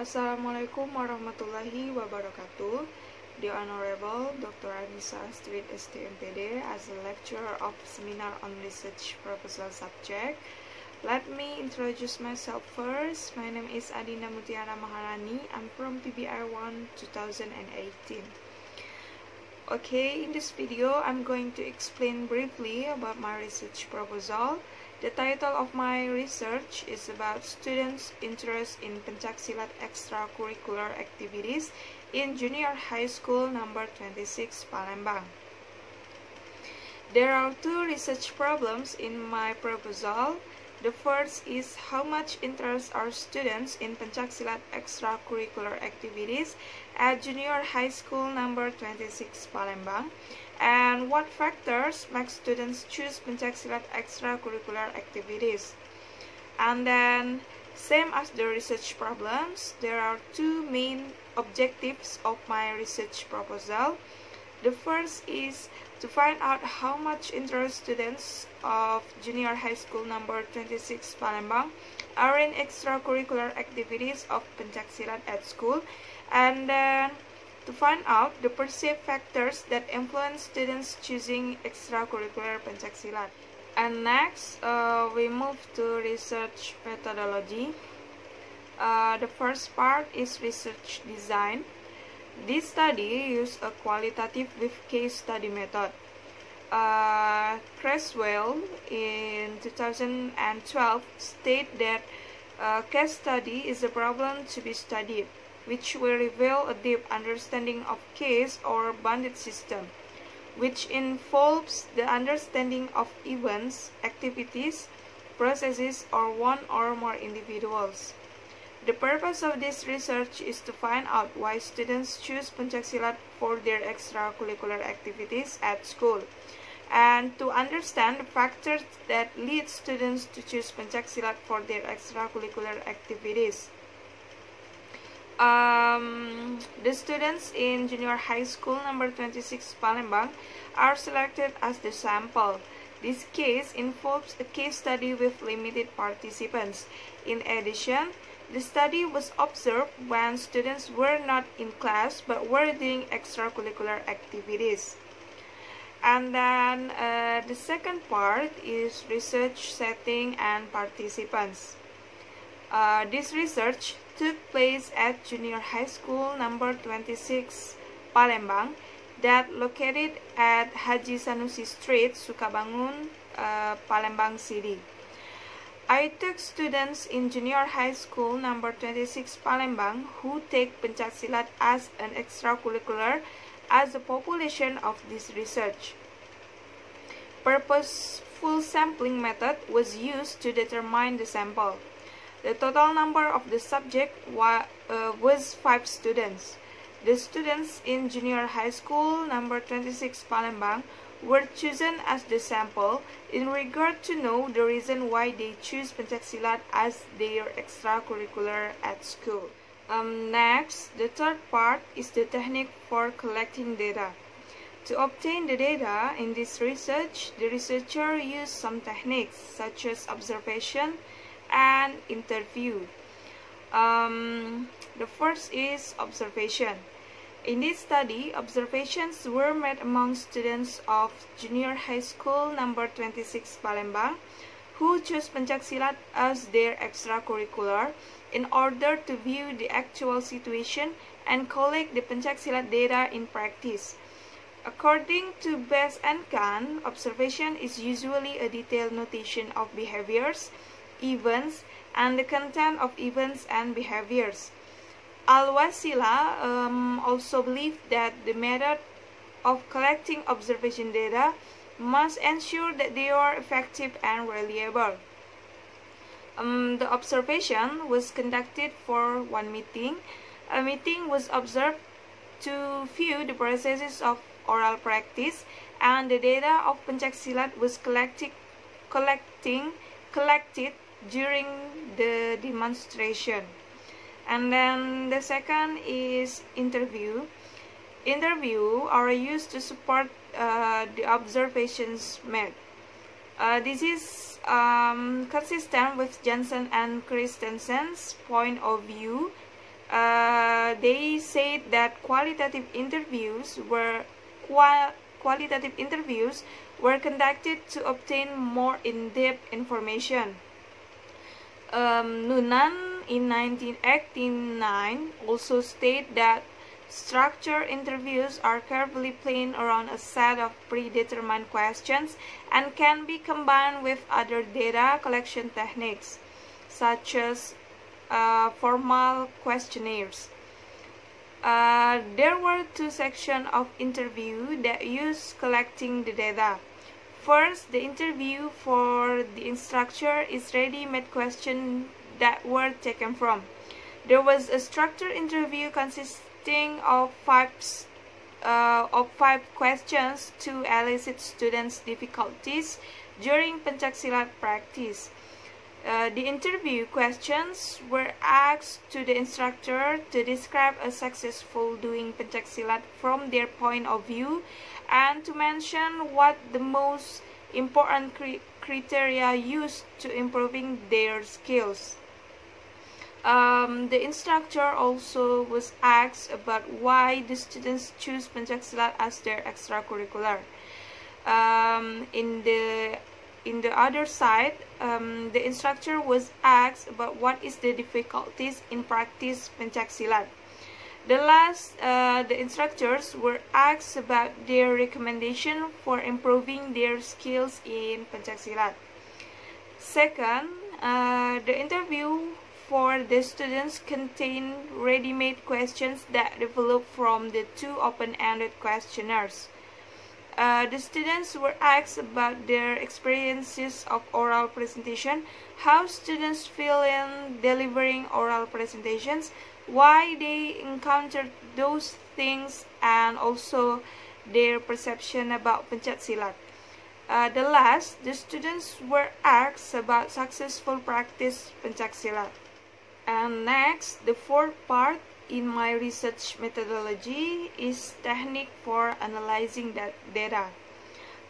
Assalamualaikum warahmatullahi wabarakatuh. The Honorable Dr. Anissa Astrid STMPD as a lecturer of seminar on research proposal subject. Let me introduce myself first. My name is Adinda Mutiara Maharani. I'm from PBR 1 2018. Okay, in this video, I'm going to explain briefly about my research proposal. The title of my research is about students' interest in Pencaksilat extracurricular activities in junior high school number 26 Palembang. There are two research problems in my proposal. The first is how much interest are students in Pencaksilat extracurricular activities at junior high school number 26 Palembang and what factors make students choose Pencaksilat extracurricular activities. And then, same as the research problems, there are two main objectives of my research proposal. The first is to find out how much interest students of junior high school number 26 Palembang are in extracurricular activities of Pencaksilat at school and then to find out the perceived factors that influence students choosing extracurricular Pencaksilat. And next, uh, we move to research methodology. Uh, the first part is research design. This study used a qualitative with case study method. Uh, Creswell in 2012 state that a case study is a problem to be studied which will reveal a deep understanding of case or bounded system, which involves the understanding of events, activities, processes, or one or more individuals. The purpose of this research is to find out why students choose Pencaksilat for their extracurricular activities at school and to understand the factors that lead students to choose Pencaksilat for their extracurricular activities. Um, the students in junior high school number 26 Palembang are selected as the sample. This case involves a case study with limited participants. In addition, the study was observed when students were not in class but were doing extracurricular activities. And then uh, the second part is research setting and participants. Uh, this research took place at junior high school number 26 Palembang that located at Haji Sanusi Street, Sukabangun, uh, Palembang City. I took students in junior high school number 26 Palembang who take Pencaksilat as an extracurricular as the population of this research. Purposeful sampling method was used to determine the sample. The total number of the subject wa uh, was 5 students. The students in junior high school number 26 Palembang were chosen as the sample in regard to know the reason why they choose Pencaksilat as their extracurricular at school. Um, next, the third part is the technique for collecting data. To obtain the data in this research, the researcher used some techniques such as observation, and interview. Um, the first is observation. In this study, observations were made among students of junior high school number 26 Palembang who chose Pencaksilat as their extracurricular in order to view the actual situation and collect the Pencaksilat data in practice. According to Best and Kahn, observation is usually a detailed notation of behaviors, events, and the content of events and behaviors. Al-Wasila um, also believed that the method of collecting observation data must ensure that they are effective and reliable. Um, the observation was conducted for one meeting. A meeting was observed to view the processes of oral practice and the data of Pencaksilat was collected, collecting, collected during the demonstration. And then the second is interview. Interview are used to support uh, the observations made. Uh, this is um, consistent with Jensen and Christensen's point of view Uh, they said that qualitative interviews were qual qualitative interviews were conducted to obtain more in-depth information. Um, in 1989 also stated that structured interviews are carefully planned around a set of predetermined questions and can be combined with other data collection techniques, such as uh, formal questionnaires. Uh, there were two sections of interview that use collecting the data. First, the interview for the instructor is ready-made questions that were taken from. There was a structured interview consisting of five uh, of five questions to elicit students' difficulties during Pencaksilat practice. Uh, the interview questions were asked to the instructor to describe a successful doing pencaksilat from their point of view and to mention what the most important cri criteria used to improving their skills. Um, the instructor also was asked about why the students choose pencaksilat as their extracurricular. Um, in the in the other side, um, the instructor was asked about what is the difficulties in practice pencaksilat. The last, uh, the instructors were asked about their recommendation for improving their skills in pencaksilat. Second, uh, the interview for the students contained ready-made questions that developed from the two open-ended questionnaires. Uh, the students were asked about their experiences of oral presentation, how students feel in delivering oral presentations, why they encountered those things, and also their perception about pencak silat. Uh, the last, the students were asked about successful practice pencak silat. And next, the fourth part in my research methodology is technique for analyzing that data.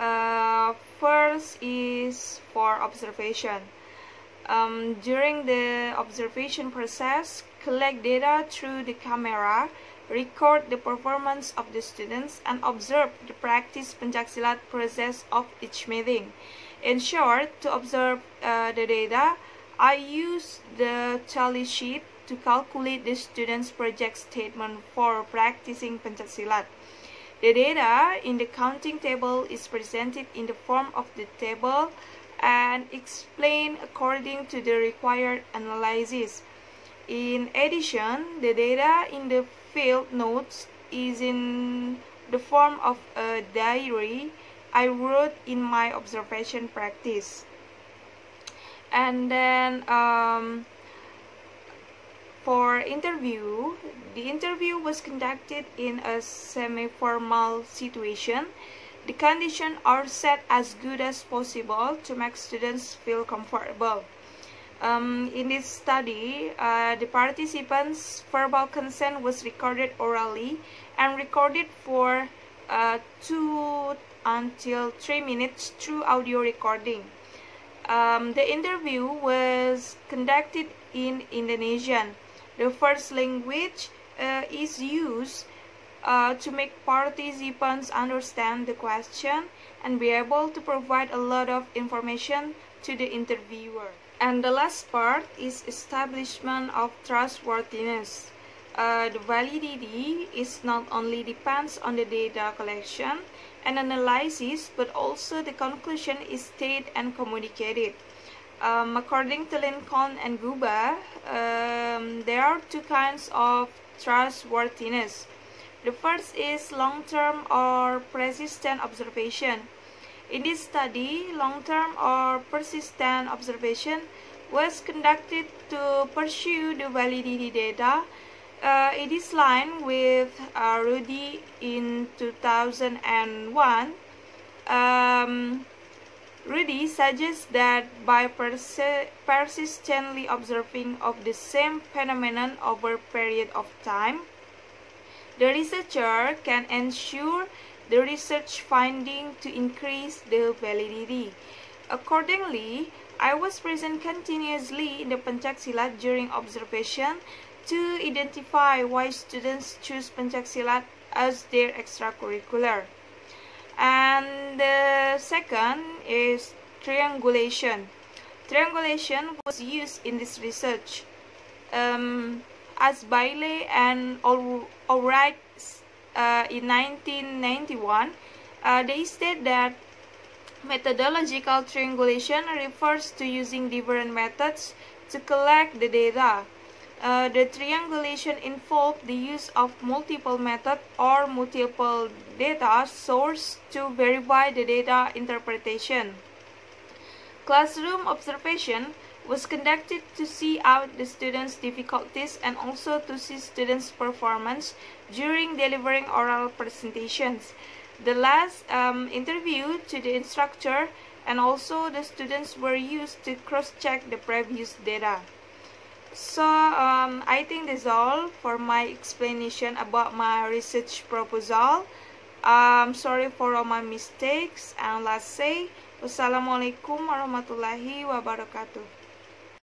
Uh, first is for observation. Um, during the observation process, collect data through the camera, record the performance of the students, and observe the practice pencaksilat process of each meeting. In short, to observe uh, the data, I use the tally sheet to calculate the student's project statement for practicing pencaksilat. The data in the counting table is presented in the form of the table and explained according to the required analysis. In addition, the data in the field notes is in the form of a diary I wrote in my observation practice. And then um, for interview, the interview was conducted in a semi-formal situation. The conditions are set as good as possible to make students feel comfortable. Um, in this study, uh, the participants' verbal consent was recorded orally and recorded for uh, two until three minutes through audio recording. Um, the interview was conducted in Indonesian. The first language uh, is used uh, to make participants understand the question and be able to provide a lot of information to the interviewer. And the last part is establishment of trustworthiness. Uh, the validity is not only depends on the data collection and analysis, but also the conclusion is stated and communicated. Um, according to Lincoln and Guba, um, there are two kinds of trustworthiness. The first is long-term or persistent observation. In this study, long-term or persistent observation was conducted to pursue the validity data. Uh, it is line with uh, Rudy in 2001. Um, Rudy suggests that by persi persistently observing of the same phenomenon over a period of time, the researcher can ensure the research finding to increase the validity. Accordingly, I was present continuously in the Pencaksilat during observation to identify why students choose Pencaksilat as their extracurricular. And the second is triangulation. Triangulation was used in this research. Um, as Bailey and Allwright uh, in 1991, uh, they state that methodological triangulation refers to using different methods to collect the data. Uh, the triangulation involved the use of multiple methods or multiple data sources to verify the data interpretation. Classroom observation was conducted to see out the students' difficulties and also to see students' performance during delivering oral presentations. The last um, interview to the instructor and also the students were used to cross-check the previous data. So um, I think that's all for my explanation about my research proposal. Um, sorry for all my mistakes and let's say wassalamualaikum warahmatullahi wabarakatuh.